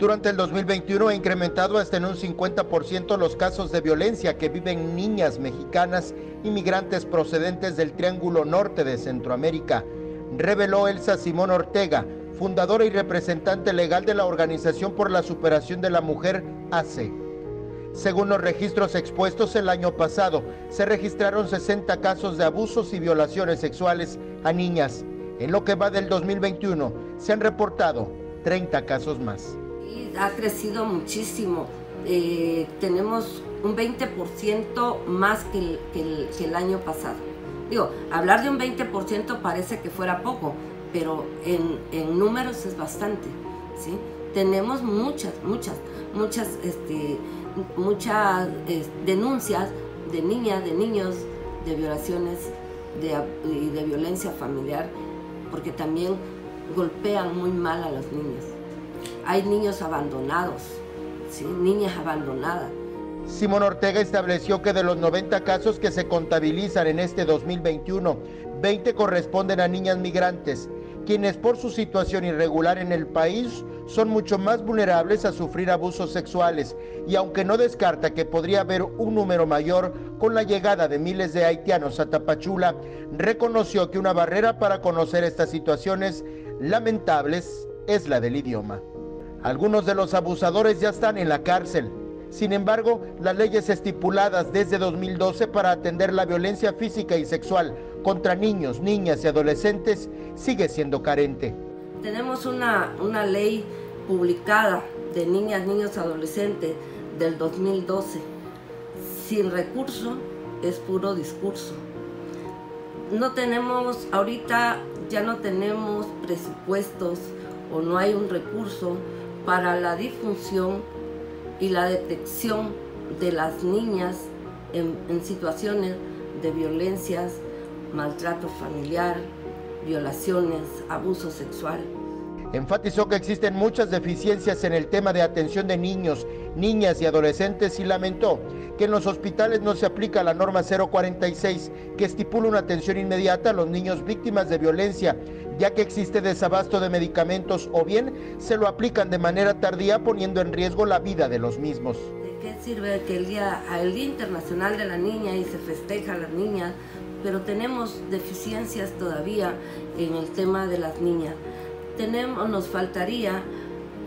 Durante el 2021 ha incrementado hasta en un 50% los casos de violencia que viven niñas mexicanas inmigrantes procedentes del Triángulo Norte de Centroamérica, reveló Elsa Simón Ortega, fundadora y representante legal de la Organización por la Superación de la Mujer, ACE. Según los registros expuestos el año pasado, se registraron 60 casos de abusos y violaciones sexuales a niñas. En lo que va del 2021, se han reportado 30 casos más ha crecido muchísimo. Eh, tenemos un 20% más que el, año pasado. Digo, hablar de un 20% parece que fuera poco, pero en, números es bastante. ¿sí? Tenemos muchas, muchas, muchas, este, muchas denuncias de niñas, de niños, de violaciones de, y de violencia familiar, porque también golpean muy mal a los niños. Hay niños abandonados, ¿sí? niñas abandonadas. Simón Ortega estableció que de los 90 casos que se contabilizan en este 2021, 20 corresponden a niñas migrantes, quienes por su situación irregular en el país son mucho más vulnerables a sufrir abusos sexuales y aunque no descarta que podría haber un número mayor con la llegada de miles de haitianos a Tapachula, reconoció que una barrera para conocer estas situaciones lamentables es la del idioma. Algunos de los abusadores ya están en la cárcel. Sin embargo, las leyes estipuladas desde 2012 para atender la violencia física y sexual contra niños, niñas y adolescentes sigue siendo carente. Tenemos una, una ley publicada de niñas, niños, adolescentes del 2012. Sin recurso es puro discurso. No tenemos, ahorita ya no tenemos presupuestos o no hay un recurso para la difusión y la detección de las niñas en, situaciones de violencias, maltrato familiar, violaciones, abuso sexual. Enfatizó que existen muchas deficiencias en el tema de atención de niños, niñas y adolescentes y lamentó que en los hospitales no se aplica la norma 046 que estipula una atención inmediata a los niños víctimas de violencia, ya que existe desabasto de medicamentos o bien se lo aplican de manera tardía poniendo en riesgo la vida de los mismos. ¿De qué sirve que el día, el día Internacional de la Niña y se festeja a las niñas, pero tenemos deficiencias todavía en el tema de las niñas? Tenemos, nos faltaría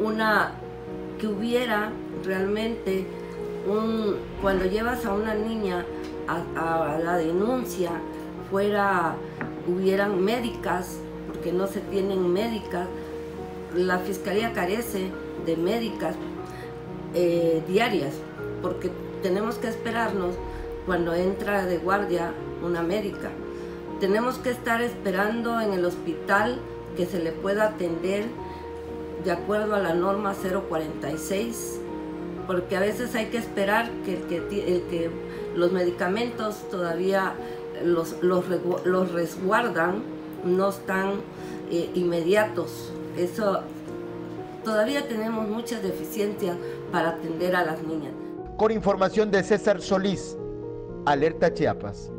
una que hubiera realmente un, cuando llevas a una niña a, a la denuncia, fuera, hubieran médicas que no se tienen médicas. La fiscalía carece de médicas eh, diarias porque tenemos que esperarnos cuando entra de guardia una médica. Tenemos que estar esperando en el hospital que se le pueda atender de acuerdo a la norma 046, porque a veces hay que esperar que, que los medicamentos todavía los, los resguardan no están eh, inmediatos. Eso todavía tenemos muchas deficiencias para atender a las niñas. Con información de César Solís, Alerta Chiapas.